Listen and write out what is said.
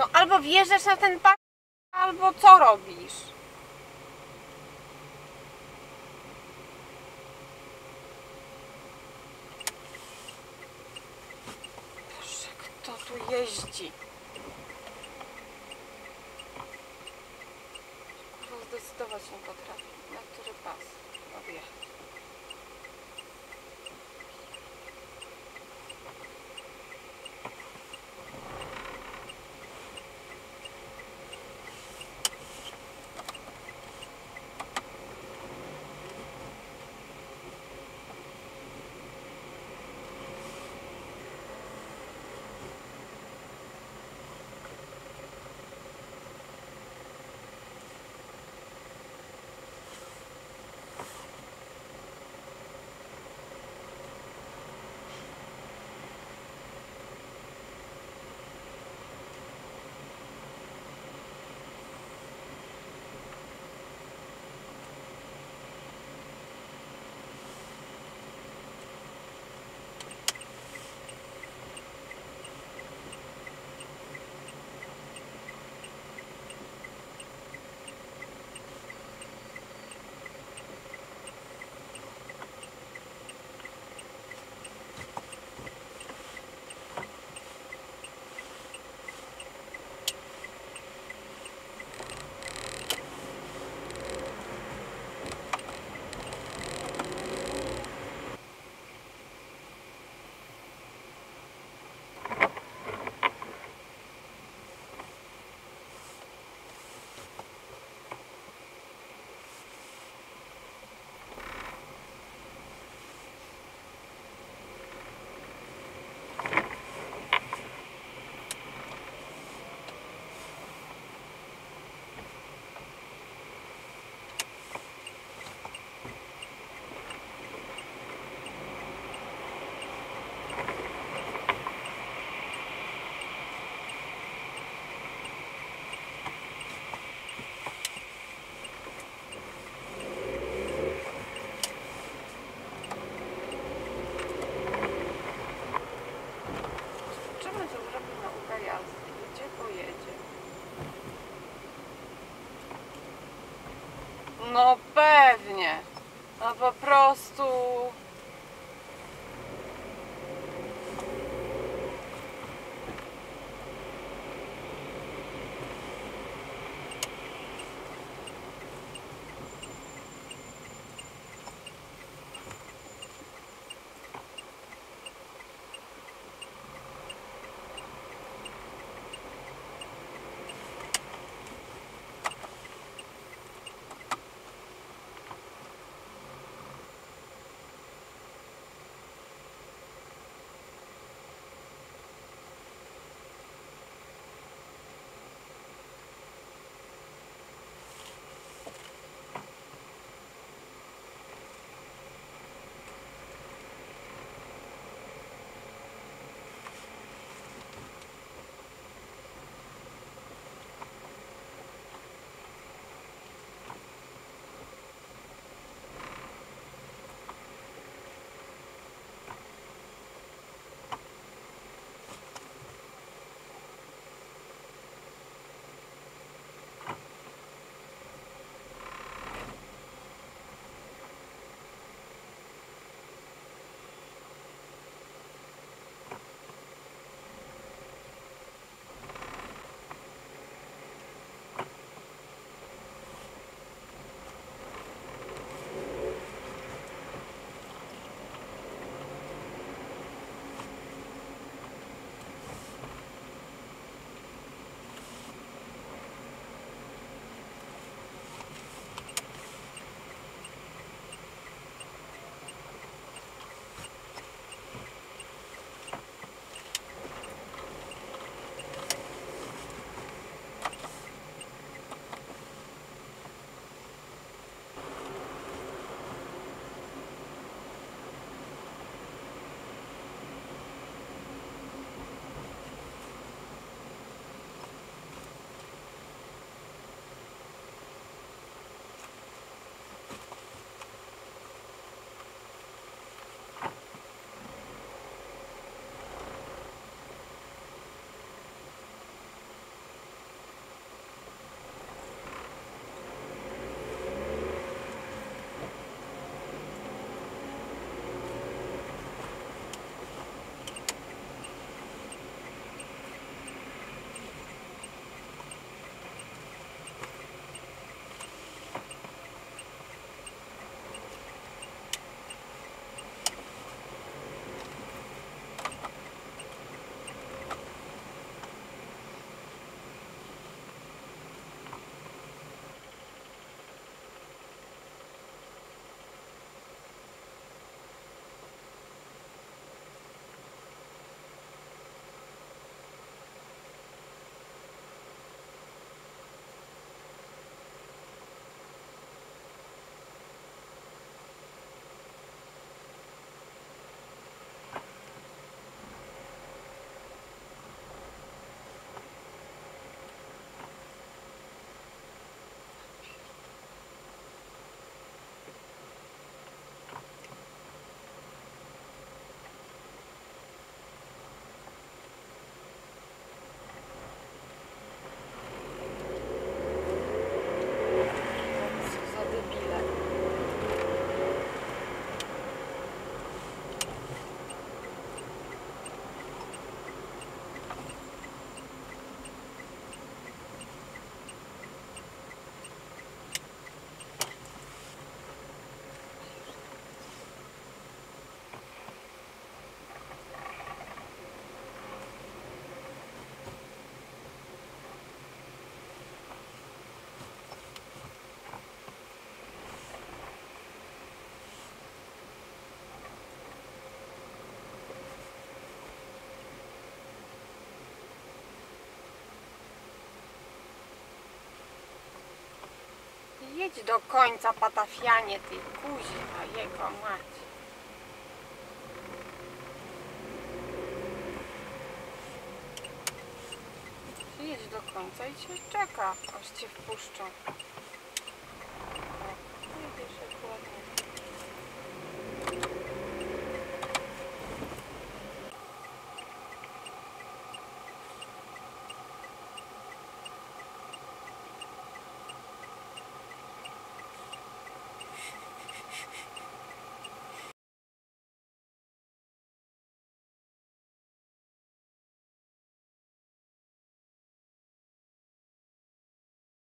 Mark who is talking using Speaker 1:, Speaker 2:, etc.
Speaker 1: No albo wjeżdżasz na ten pas, albo co robisz? Boże, kto tu jeździ? Kurwa, zdecydować nie potrafię. Na który pas objechać? Prostu... Jedź do końca, patafianie, kuzie, a jego mać. Jedź do końca i cię czeka, aż cię wpuszczą.